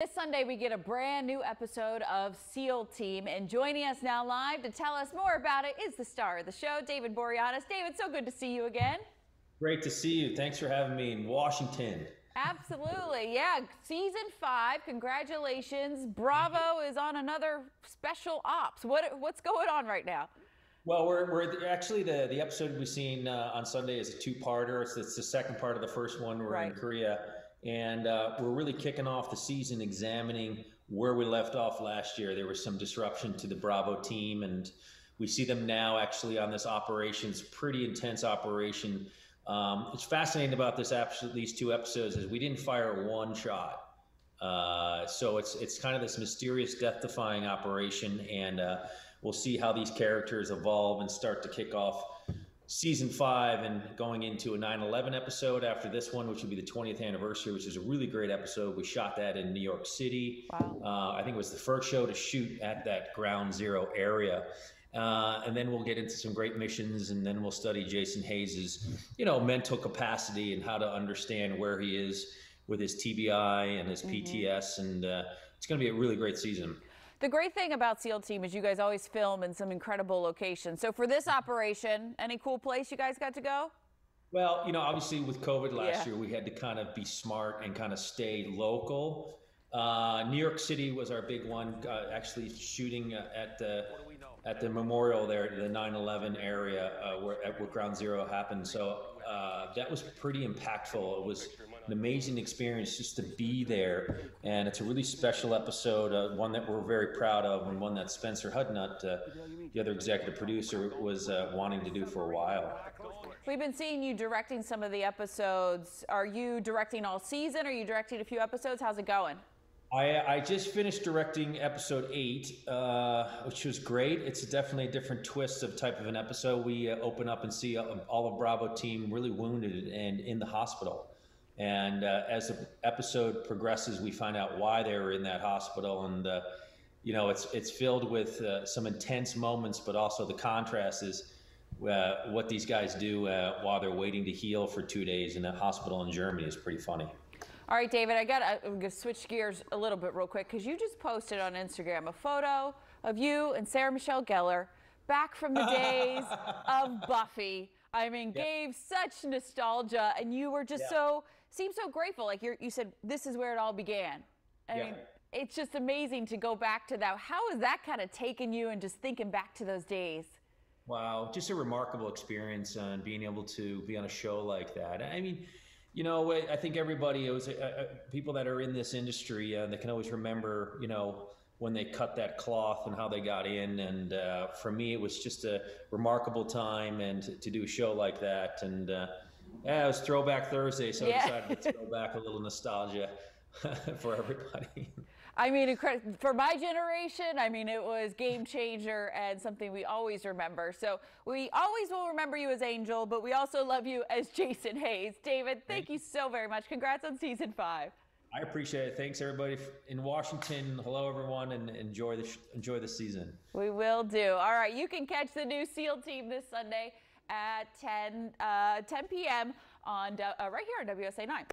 This Sunday, we get a brand new episode of SEAL Team. And joining us now live to tell us more about it is the star of the show, David Boreanaz. David, so good to see you again. Great to see you. Thanks for having me in Washington. Absolutely. Yeah. Season five. Congratulations. Bravo is on another special ops. What, what's going on right now? Well, we're, we're actually the, the episode we've seen uh, on Sunday is a two parter. It's, it's the second part of the first one. We're right. in Korea and uh, we're really kicking off the season examining where we left off last year. There was some disruption to the Bravo team, and we see them now actually on this operations, pretty intense operation. Um, it's fascinating about this these two episodes is we didn't fire one shot. Uh, so it's it's kind of this mysterious death-defying operation, and uh, we'll see how these characters evolve and start to kick off season five and going into a 9-11 episode after this one which will be the 20th anniversary which is a really great episode we shot that in new york city wow. uh, i think it was the first show to shoot at that ground zero area uh, and then we'll get into some great missions and then we'll study jason hayes's you know mental capacity and how to understand where he is with his tbi and his mm-hmm. pts and uh, it's going to be a really great season the great thing about SEAL Team is you guys always film in some incredible locations. So for this operation, any cool place you guys got to go? Well, you know, obviously with COVID last yeah. year, we had to kind of be smart and kind of stay local. Uh, New York City was our big one. Uh, actually, shooting at the at the memorial there, the 9/11 area uh, where, where Ground Zero happened. So uh, that was pretty impactful. It was an amazing experience just to be there, and it's a really special episode, uh, one that we're very proud of, and one that Spencer Hudnut, uh, the other executive producer, was wanting to do for a while. We've been seeing you directing some of the episodes. Are you directing all season? Are you directing a few episodes? How's it going? I, I just finished directing episode eight, uh, which was great. It's definitely a different twist of type of an episode. We uh, open up and see all of Bravo team really wounded and in the hospital. And uh, as the episode progresses, we find out why they were in that hospital. And, uh, you know, it's, it's filled with uh, some intense moments, but also the contrast is uh, what these guys do while they're waiting to heal for two days in a hospital in Germany is pretty funny. All right, David, I got to switch gears a little bit real quick because you just posted on Instagram a photo of you and Sarah Michelle Gellar back from the days of Buffy. I mean, gave such nostalgia, and you were just so seemed so grateful. Like you you said, this is where it all began. I yeah. mean, it's just amazing to go back to that. How has that kind of taken you and just thinking back to those days? Wow, just a remarkable experience and being able to be on a show like that. I mean you know, I think everybody, it was uh, uh, people that are in this industry uh, that can always remember, you know, when they cut that cloth and how they got in. And uh, for me, it was just a remarkable time and to, to do a show like that. And uh, yeah, it was Throwback Thursday, so yeah. I decided to throw back a little nostalgia. for everybody. I mean, for my generation, I mean, it was game changer and something we always remember. So we always will remember you as Angel, but we also love you as Jason Hayes. David, thank, thank you so very much. Congrats on season five. I appreciate it. Thanks, everybody in Washington. Hello, everyone, and enjoy the enjoy the season. We will do. All right, you can catch the new SEAL team this Sunday at 10 uh, 10 p.m. on uh, right here on WUSA 9.